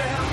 Yeah.